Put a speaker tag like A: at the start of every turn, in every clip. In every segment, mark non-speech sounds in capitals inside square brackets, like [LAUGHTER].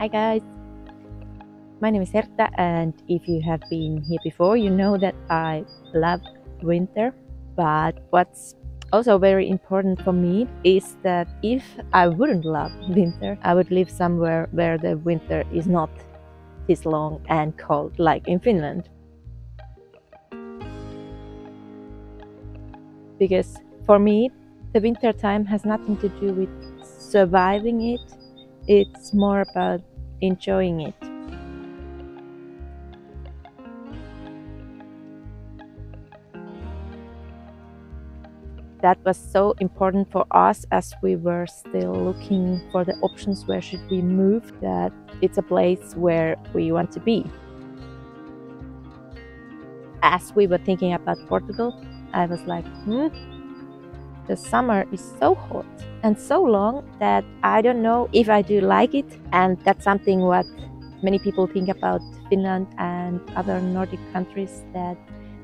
A: Hi guys, my name is Herta, and if you have been here before, you know that I love winter. But what's also very important for me is that if I wouldn't love winter, I would live somewhere where the winter is not this long and cold, like in Finland. Because for me, the winter time has nothing to do with surviving it, it's more about enjoying it. That was so important for us as we were still looking for the options where should we move that it's a place where we want to be. As we were thinking about Portugal, I was like, hmm, the summer is so hot and so long that I don't know if I do like it. And that's something what many people think about Finland and other Nordic countries that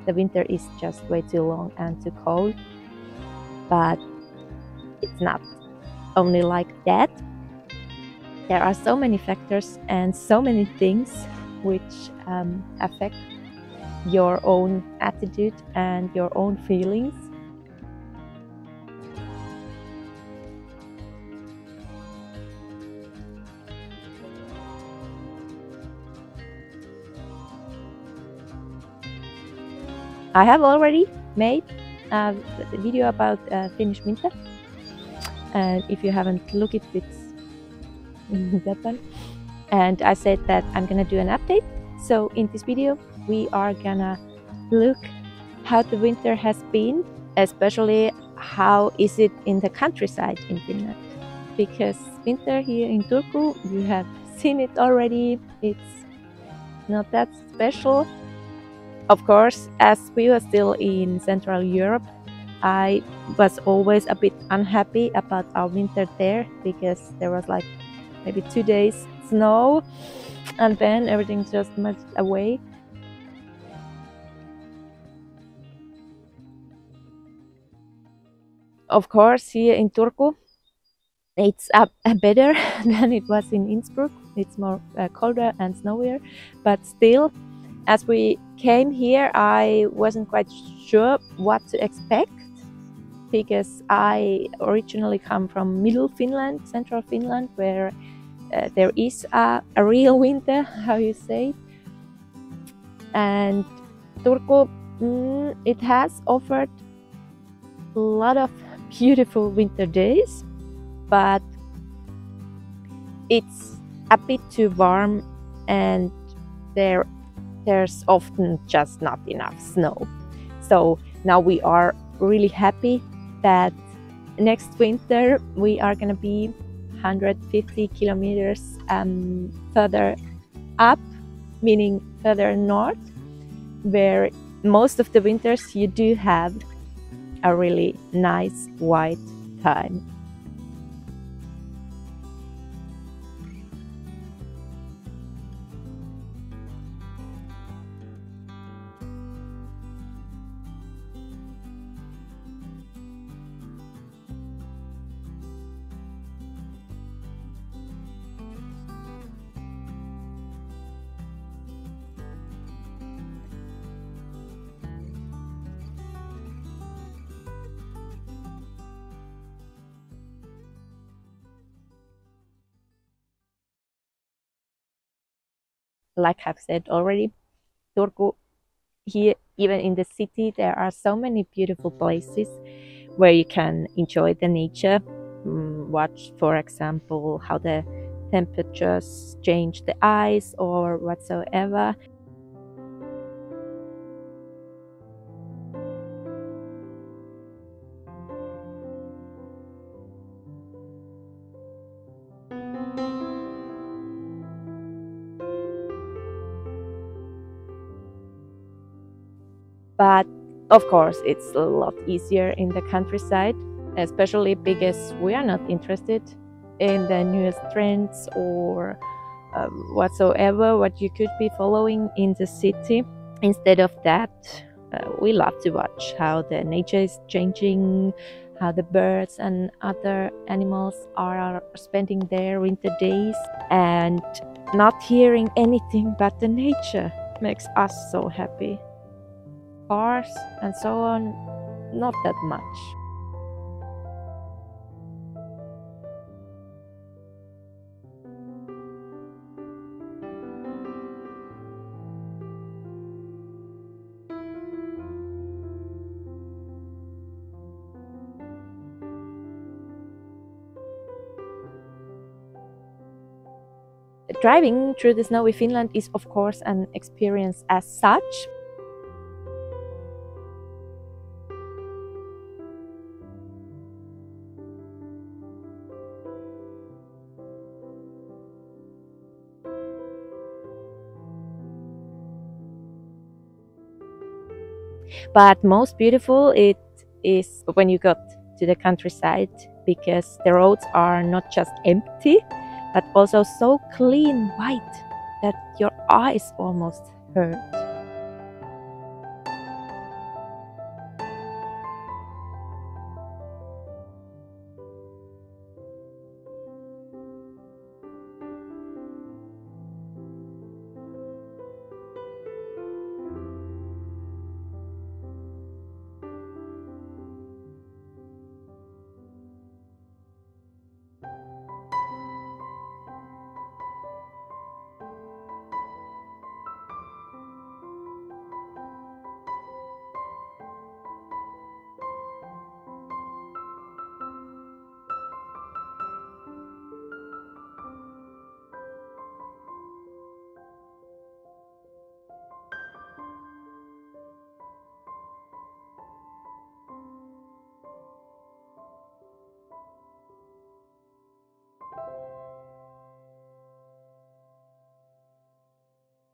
A: the winter is just way too long and too cold. But it's not only like that. There are so many factors and so many things which um, affect your own attitude and your own feelings I have already made a video about uh, Finnish winter. And if you haven't looked at it, it's [LAUGHS] that one. And I said that I'm gonna do an update. So in this video we are gonna look how the winter has been especially how is it in the countryside in Finland. Because winter here in Turku you have seen it already. It's not that special of course, as we were still in Central Europe, I was always a bit unhappy about our winter there because there was like maybe two days snow and then everything just melted away. Of course, here in Turku, it's a better [LAUGHS] than it was in Innsbruck. It's more uh, colder and snowier, but still, as we came here, I wasn't quite sure what to expect because I originally come from middle Finland, central Finland, where uh, there is a, a, real winter, [LAUGHS] how you say. And Turku, mm, it has offered a lot of beautiful winter days, but it's a bit too warm and there there's often just not enough snow. So now we are really happy that next winter we are going to be 150 kilometers um, further up, meaning further north, where most of the winters you do have a really nice white time. Like I've said already, Turku, here, even in the city, there are so many beautiful places where you can enjoy the nature. Mm, watch, for example, how the temperatures change the ice or whatsoever. But of course, it's a lot easier in the countryside, especially because we are not interested in the newest trends or um, whatsoever what you could be following in the city. Instead of that, uh, we love to watch how the nature is changing, how the birds and other animals are spending their winter days and not hearing anything but the nature makes us so happy. Cars and so on, not that much. Driving through the snowy Finland is of course an experience as such. But most beautiful it is when you got to the countryside because the roads are not just empty but also so clean white that your eyes almost hurt.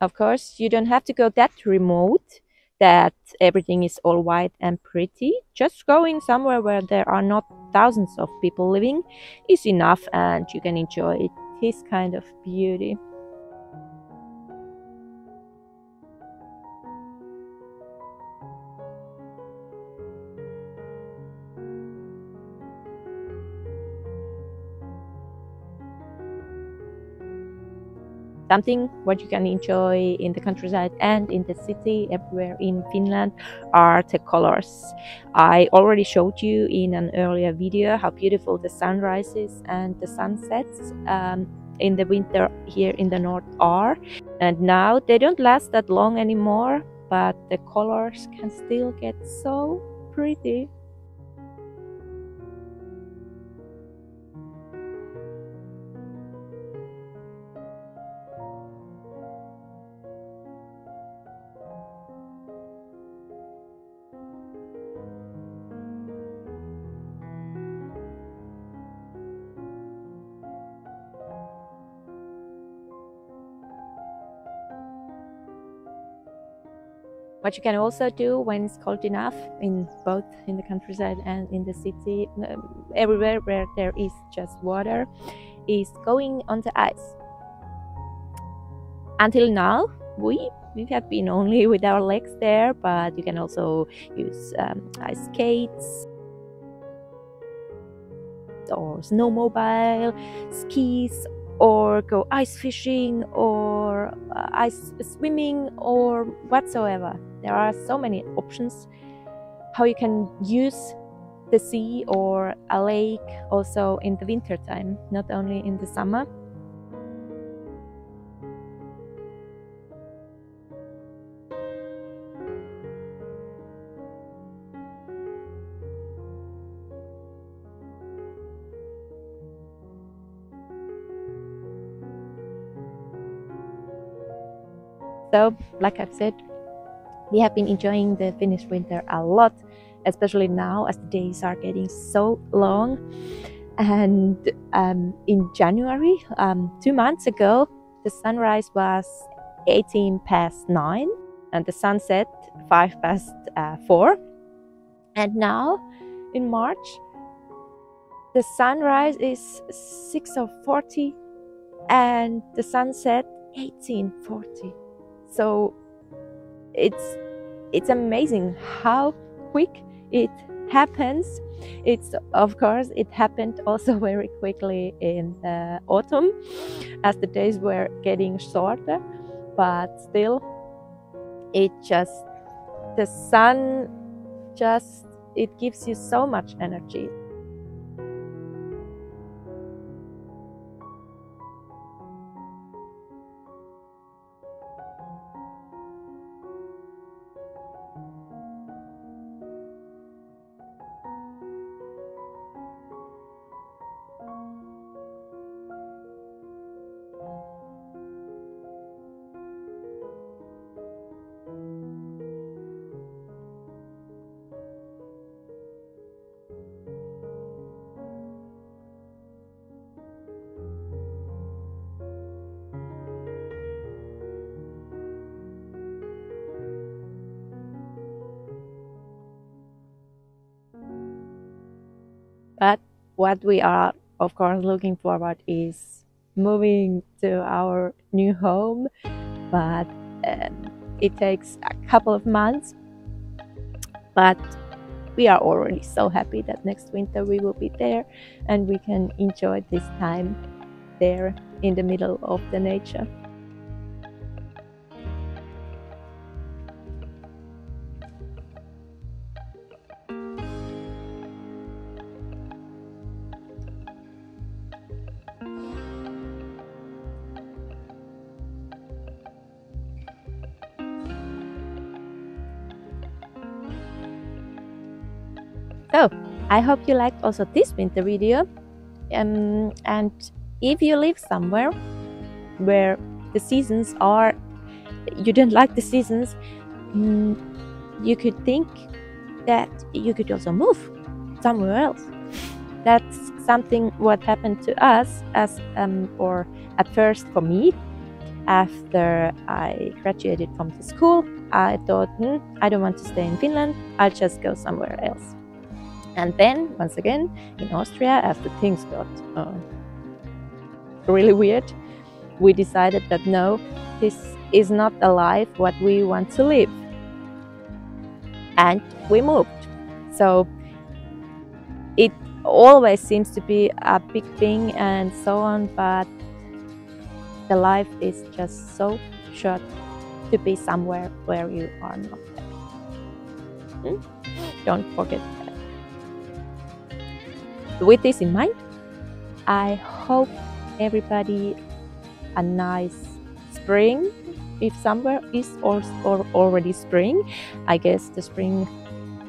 A: Of course, you don't have to go that remote that everything is all white and pretty. Just going somewhere where there are not thousands of people living is enough and you can enjoy this kind of beauty. Something what you can enjoy in the countryside and in the city everywhere in Finland are the colors. I already showed you in an earlier video how beautiful the sunrises and the sunsets um, in the winter here in the north are and now they don't last that long anymore but the colors can still get so pretty. What you can also do when it's cold enough, in both in the countryside and in the city, um, everywhere where there is just water, is going on the ice. Until now, we we have been only with our legs there, but you can also use um, ice skates or snowmobile, skis, or go ice fishing or uh, ice swimming or whatsoever. There are so many options how you can use the sea or a lake also in the winter time, not only in the summer. So, like I've said, we have been enjoying the Finnish winter a lot, especially now as the days are getting so long. And um, in January, um, two months ago, the sunrise was 18 past 9 and the sunset 5 past uh, 4. And now in March, the sunrise is 6.40 and the sunset 18.40. So it's it's amazing how quick it happens. It's of course it happened [LAUGHS] also very quickly in the autumn as the days were getting shorter but still it just the sun just it gives you so much energy But what we are, of course, looking forward is moving to our new home. But um, it takes a couple of months. But we are already so happy that next winter we will be there and we can enjoy this time there in the middle of the nature. I hope you liked also this winter video. Um, and if you live somewhere where the seasons are, you don't like the seasons, mm, you could think that you could also move somewhere else. That's something what happened to us as um, or at first for me after I graduated from the school I thought hmm, I don't want to stay in Finland I'll just go somewhere else and then, once again, in Austria, after things got uh, really weird, we decided that no, this is not a life what we want to live. And we moved. So it always seems to be a big thing and so on, but the life is just so short to be somewhere where you are not. Hmm? Don't forget with this in mind, I hope everybody a nice spring if somewhere is or, or already spring. I guess the spring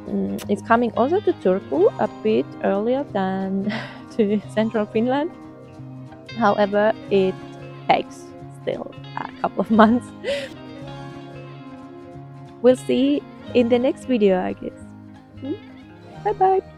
A: um, is coming also to Turku a bit earlier than [LAUGHS] to central Finland. However, it takes still a couple of [LAUGHS] months. we'll see in the next video, I guess. Hmm? Bye bye.